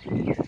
Peace.